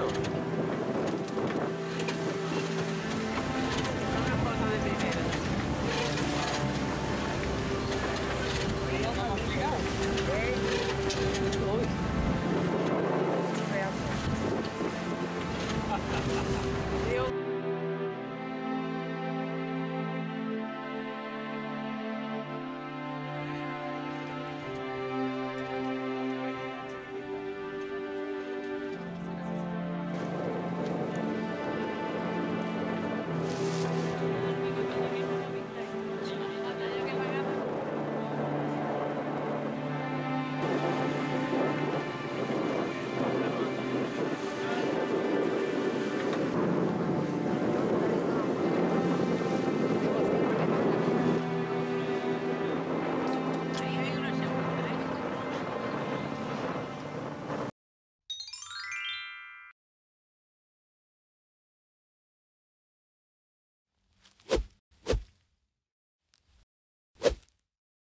Давай.